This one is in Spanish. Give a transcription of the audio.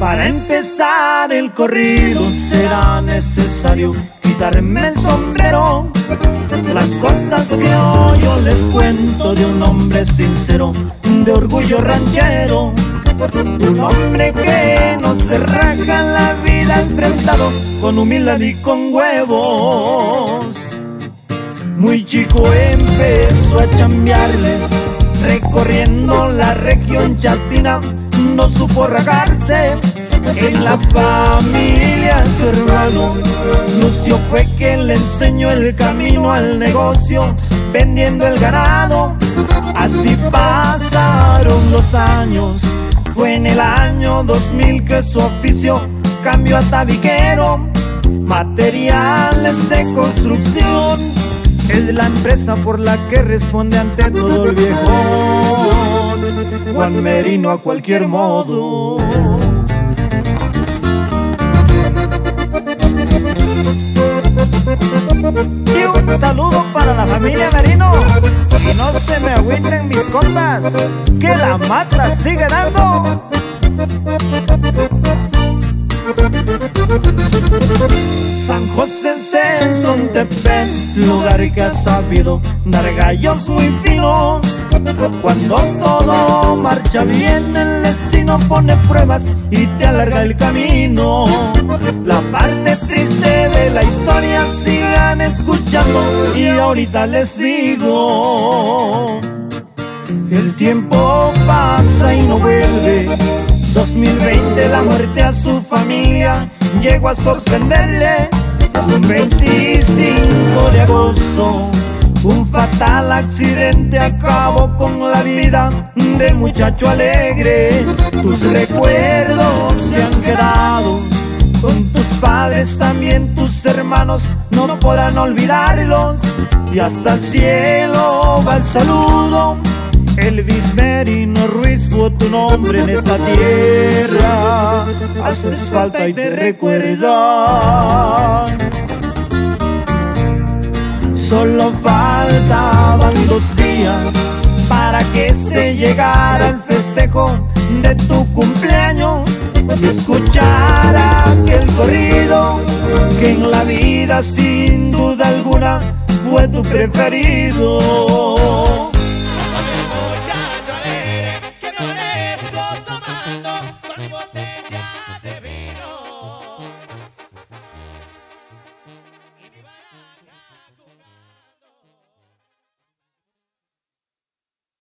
Para empezar el corrido será necesario quitarme el sombrero. Las cosas que hoy yo les cuento de un hombre sincero, de orgullo ranchero. Un hombre que no se raja la vida enfrentado con humildad y con huevos. Muy chico empezó a chambearle, recorriendo la región chatina, no supo rajarse en la familia su hermano. Lucio fue quien le enseñó el camino al negocio vendiendo el ganado. Así pasaron los años fue en el año 2000 que su oficio cambió a tabiquero. Materiales de construcción es la empresa por la que responde ante todo el viejo. Juan Merino a cualquier modo. Y un saludo para la familia Merino. Se me agüiten mis compas, que la mata sigue dando. San José Tepe, lugar que ha sabido dar gallos muy finos. Cuando todo marcha bien, el destino pone pruebas y te alarga el camino. La parte triste de la historia sigan escuchando y ahorita les digo. El tiempo pasa y no vuelve. 2020 la muerte a su familia llegó a sorprenderle. Un 25 de agosto un fatal accidente acabó con la vida del muchacho alegre. Tus recuerdos se han quedado con tus padres, también tus hermanos no podrán olvidarlos. Y hasta el cielo va el saludo. Elvis Merino Ruiz fue tu nombre en esta tierra. Haces falta y te recuerda. Solo faltaban dos días para que se llegara el festejo de tu cumpleaños y escuchar aquel corrido que en la vida sin duda alguna fue tu preferido.